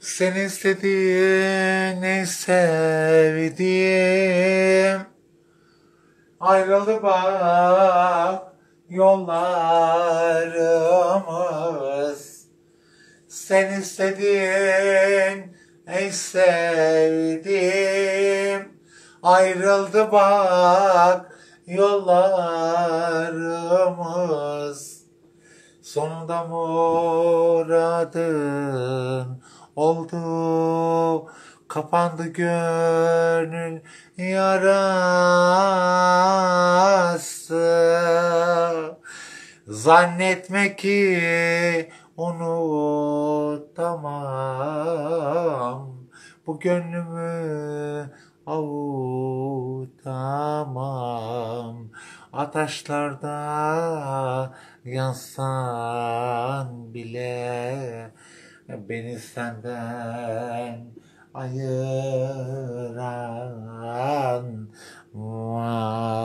Sen istediğin ne sevdiğim. Ayrıldı bak yollarımız. Sen istediğin ey sevdiğim. Ayrıldı bak yollarımız. Sonunda muradın oldu. Kapandı gönül yarası. Zannetme ki unutamam. Bu gönlümü avutamam. Ataşlarda yansan bile Beni senden ayıran var.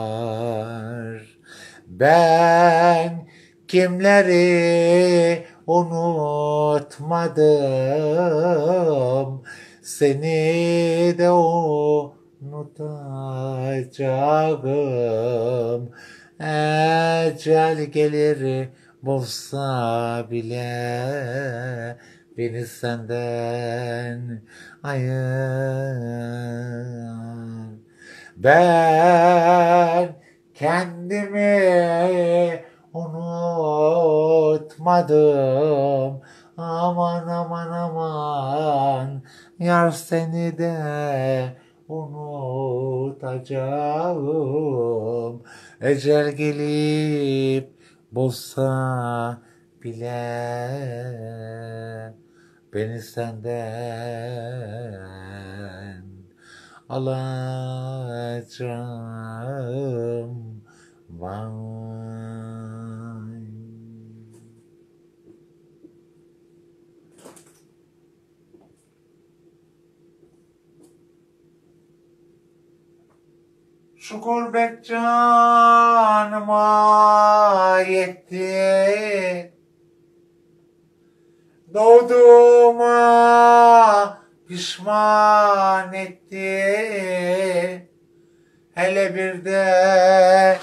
Ben kimleri unutmadım? Seni de unutacağım. Ecel gelir bulsa bile Beni senden ayır Ben kendimi unutmadım. Aman aman aman. Yar seni de unutacağım. Ecel gelip bulsa bile Beni senden alacağım Vay. Şu gurbet canıma yetti Doğduğuma pişman etti Hele bir de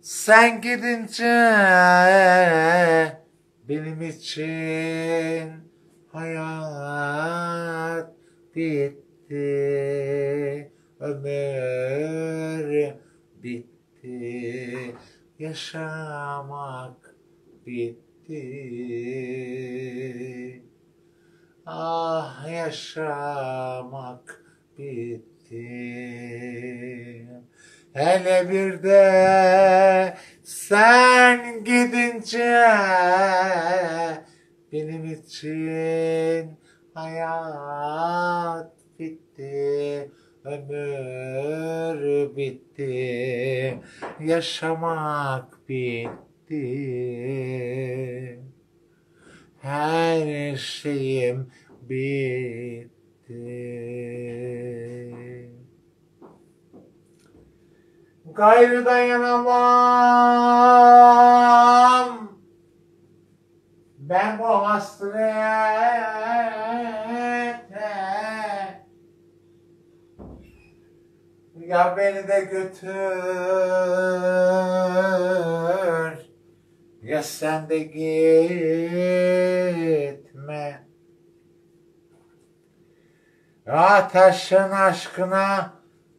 sen gidince benim için hayat bitti. Ömür bitti. Yaşamak bitti ah yaşamak bitti. Hele bir de sen gidince benim için hayat bitti ömür bitti yaşamak bitti her şeyim bitti gayrı dayanamam ben bu hasrete. Ya beni de götür Ya sen de gitme. Ateşin aşkına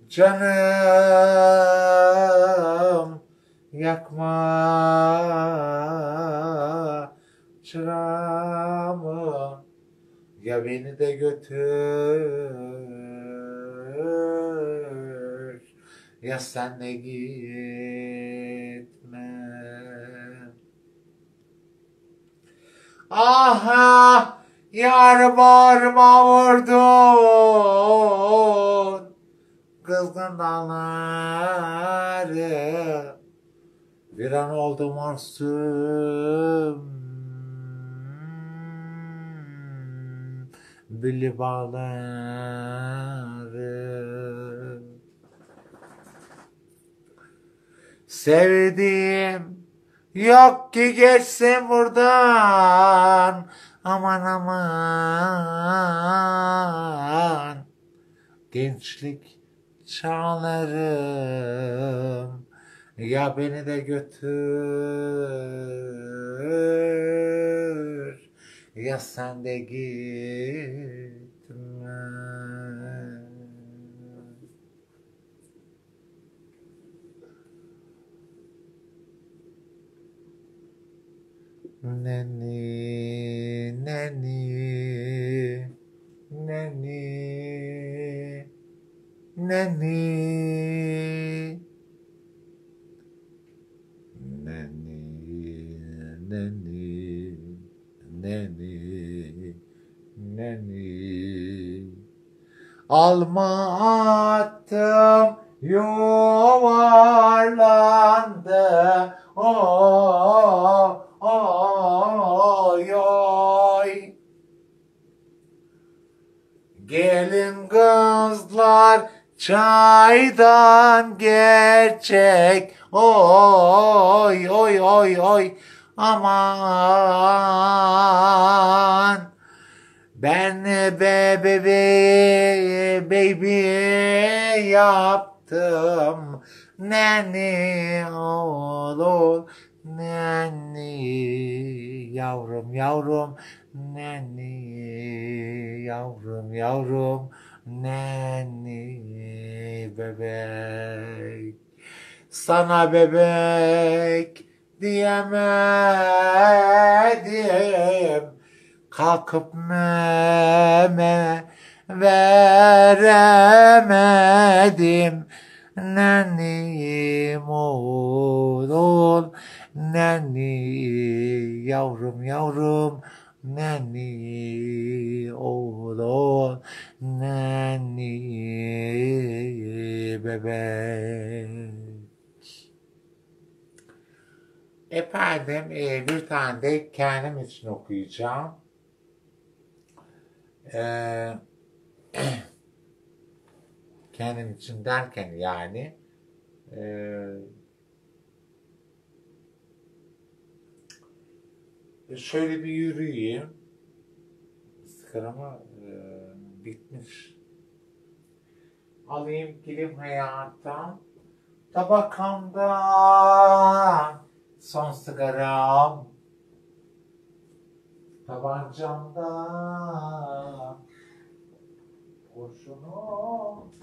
canım yakma. Çırağımı ya beni de götür. Ya sen de gitme aha yar bağrıma vurdun. Kızgın dalları. Bir an oldu marsum Bülü bağları. Sevdiğim yok ki geçsin buradan. Aman aman. Gençlik çağlarım. Ya beni de götür. Ya sen de gitme. Neni, neni, neni, neni, neni, neni, neni, neni. Alma attım yuvarlandı. Oh, oy, oy. Gelin kızlar çaydan gerçek. Oy, oy, oy, oy. Aman. Ben be bebe baby yaptım. Neni olur. Neni yavrum yavrum. Neni yavrum yavrum. Neni bebek. Sana bebek diyemedim. Kalkıp meme veremedim. Nenim oğlum, neni yavrum yavrum, neni oğlum, neni bebek. Efendim e, bir tane de kendim için okuyacağım. Ee, kendim için derken yani e, şöyle bir yürüyeyim. Sıkarama e, bitmiş. Alayım kilim hayatım. Tabakamda son sigaram. Tabancamda kurşunum.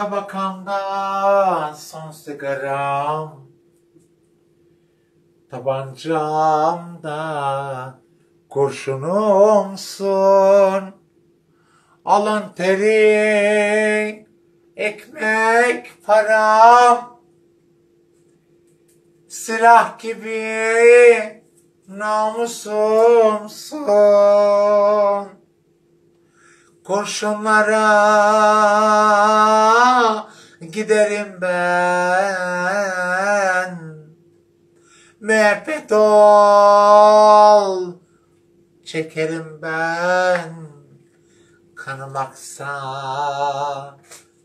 Tabakamda son sigaram. Tabancamda kurşunumsun. Alın teri ekmek param. Silah gibi namusumsun Kurşunlara giderim ben. Müebbet ol çekerim ben. Kanım aksa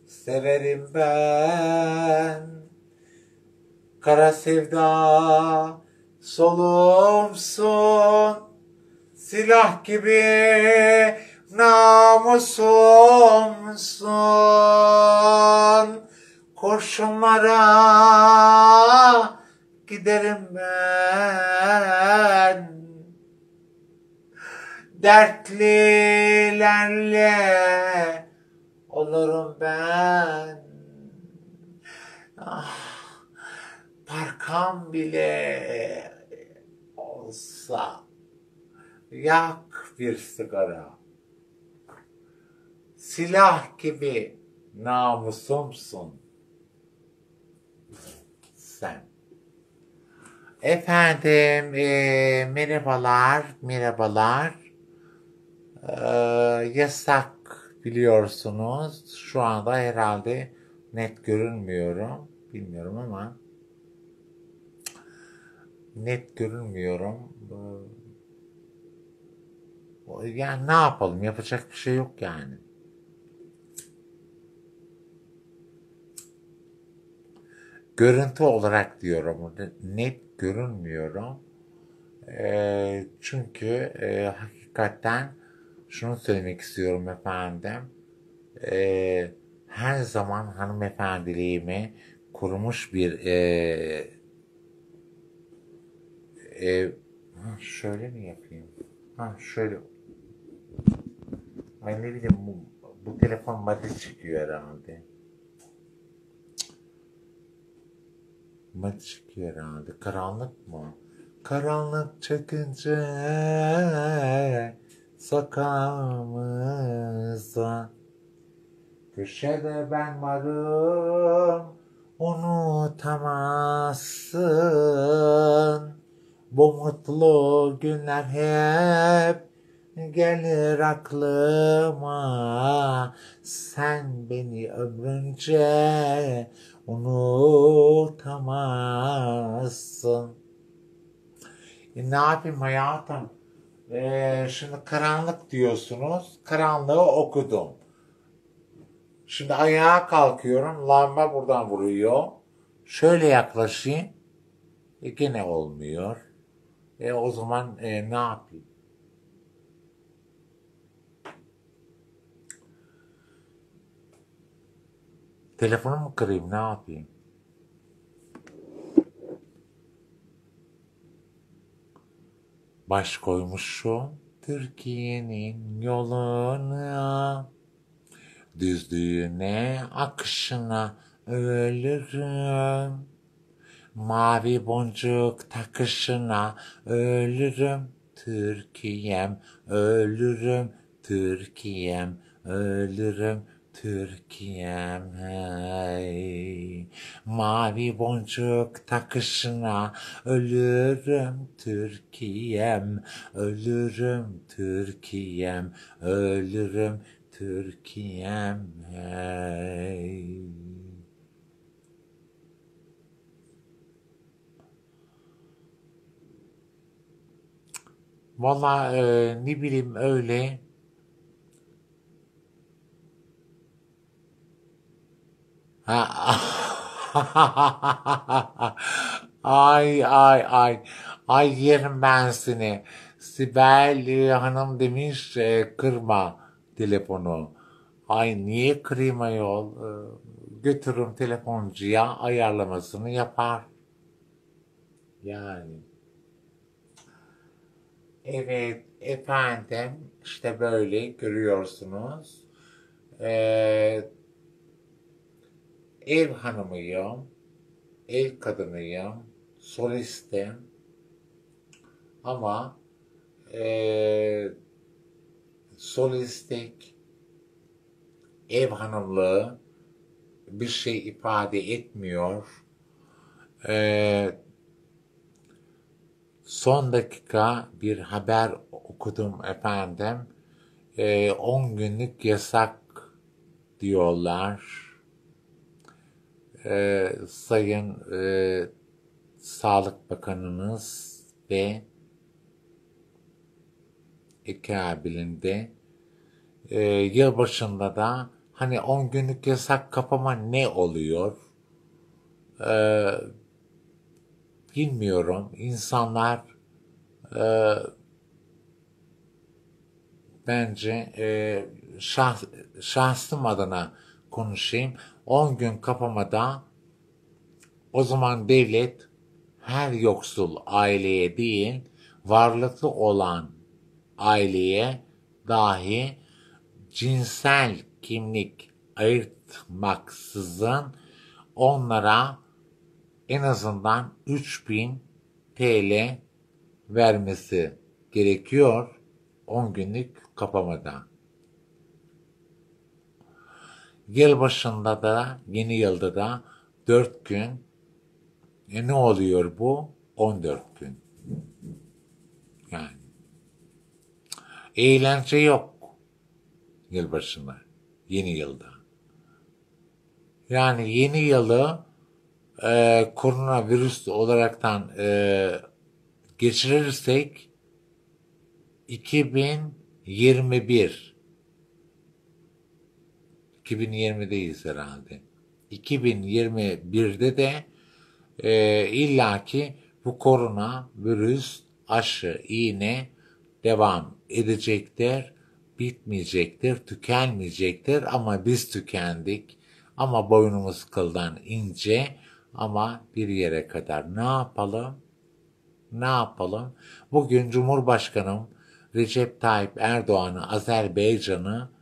severim ben. Kara sevda solumsun. Silah gibi namusumsun. Kurşunlara giderim ben. Dertlilerle olurum ben. Ah, parkam bile olsa yak bir sigara. Silah gibi namusumsun sen. Efendim, e, merhabalar, merhabalar. E, yasak biliyorsunuz. Şu anda herhalde net görünmüyorum. Bilmiyorum ama net görünmüyorum. Yani ne yapalım? Yapacak bir şey yok yani. Görüntü olarak diyorum. Net görünmüyorum. E, çünkü e, hakikaten şunu söylemek istiyorum efendim. E, her zaman hanımefendiliğimi korumuş bir e, e, şöyle mi yapayım? Ha şöyle. Ay ne bileyim bu, bu telefon madde çıkıyor herhalde. Madde çıkıyor herhalde. Karanlık mı? Karanlık çökünce sokağımıza Köşede ben varım unutamazsın Bu mutlu günler hep gelir aklıma Sen beni ömrünce unutamazsın e, ne yapayım hayatım? Ee, şimdi karanlık diyorsunuz. Karanlığı okudum. Şimdi ayağa kalkıyorum. Lamba buradan vuruyor. Şöyle yaklaşayım. E gene olmuyor. E o zaman e, ne yapayım? Telefonu mu kırayım ne yapayım? Baş koymuşum Türkiye'nin yoluna Düzlüğüne, akışına ölürüm. Mavi boncuk takışına ölürüm. Türkiye'm ölürüm. Türkiye'm ölürüm Türkiye'm hey. Mavi boncuk takışına ölürüm Türkiye'm Ölürüm Türkiye'm Ölürüm Türkiye'm hey. Valla e, ne bileyim öyle ay ay ay. Ay yerim ben seni. Sibel e, Hanım demiş e, kırma telefonu. Ay niye kırayım ayol? E, götürürüm telefoncuya ayarlamasını yapar. Yani. Evet efendim işte böyle görüyorsunuz. Ee, ev hanımıyım, ev kadınıyım, solistim. Ama e, solistik, ev hanımlığı bir şey ifade etmiyor. E, son dakika bir haber okudum efendim. 10 e, günlük yasak diyorlar e, Sayın e, Sağlık Bakanımız ve ekabilinde e, yılbaşında da hani 10 günlük yasak kapama ne oluyor? E, bilmiyorum. İnsanlar e, bence e, şah, şahsım adına konuşayım. 10 gün kapamada o zaman devlet her yoksul aileye değil varlıklı olan aileye dahi cinsel kimlik ayırtmaksızın onlara en azından 3000 TL vermesi gerekiyor 10 günlük kapamada. Yıl başında da yeni yılda da 4 gün e ne oluyor bu? 14 gün. Yani eğlence yok yılbaşında. yeni yılda. Yani yeni yılı e, koronavirüs olaraktan e, geçirirsek 2021 2020'deyiz herhalde. 2021'de de e, illaki bu korona virüs aşı iğne devam edecektir, bitmeyecektir, tükenmeyecektir ama biz tükendik. Ama boynumuz kıldan ince ama bir yere kadar ne yapalım? Ne yapalım? Bugün Cumhurbaşkanım Recep Tayyip Erdoğan'ı Azerbaycan'ı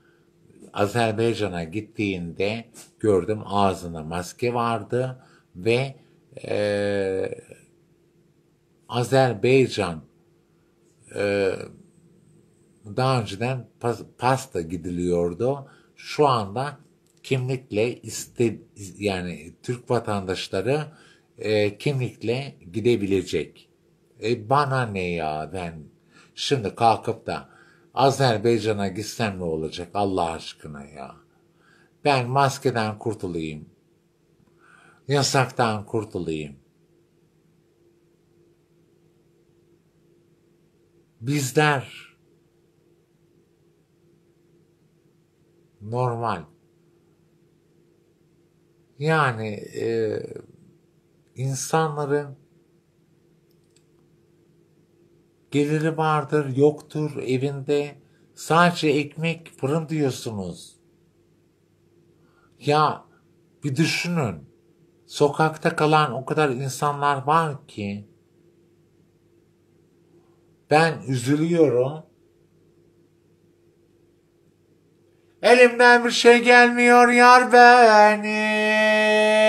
Azerbaycan'a gittiğinde gördüm ağzında maske vardı ve e, Azerbaycan e, daha önceden pas, pasta gidiliyordu. Şu anda kimlikle iste, yani Türk vatandaşları e, kimlikle gidebilecek. E, bana ne ya ben şimdi kalkıp da Azerbaycan'a gitsem ne olacak Allah aşkına ya. Ben maskeden kurtulayım. Yasaktan kurtulayım. Bizler normal yani e, insanların geliri vardır, yoktur evinde. Sadece ekmek, fırın diyorsunuz. Ya bir düşünün. Sokakta kalan o kadar insanlar var ki ben üzülüyorum. Elimden bir şey gelmiyor yar benim.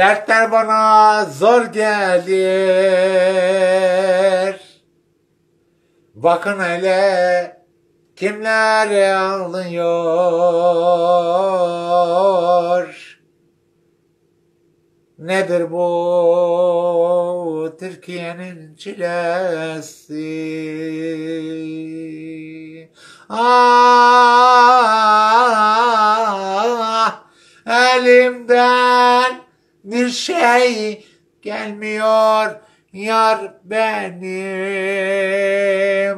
Dertler bana zor gelir. Bakın hele kimler ağlıyor. Nedir bu Türkiye'nin çilesi? Ah, elimden bir şey gelmiyor. Yar benim.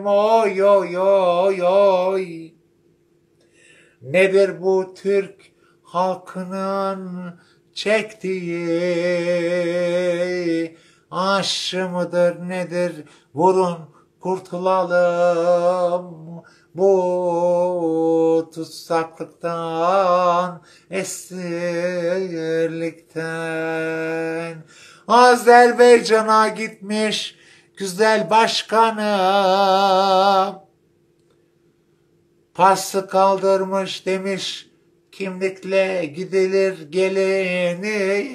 Oy oy oy oy. Nedir bu Türk halkının çektiği aşı mıdır nedir? Vurun kurtulalım bu tutsaklıktan, esirlikten. Azerbaycan'a gitmiş güzel başkanım. Pası kaldırmış demiş kimlikle gidilir gelinir.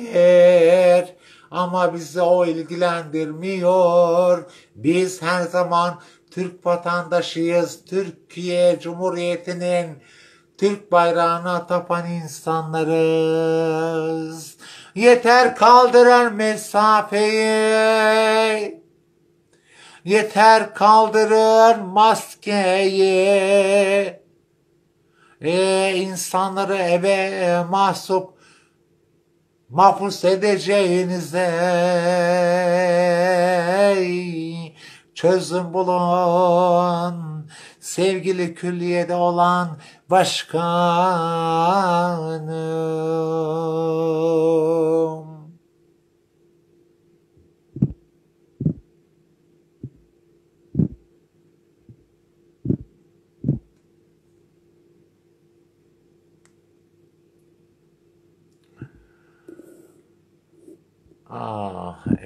Ama bizi o ilgilendirmiyor. Biz her zaman Türk vatandaşıyız. Türkiye Cumhuriyeti'nin Türk bayrağına tapan insanlarız. Yeter kaldıran mesafeyi. Yeter kaldırın maskeyi. E, insanları eve mahsup mahpus edeceğinize çözüm bulun. Sevgili külliyede olan başkanım. Ah,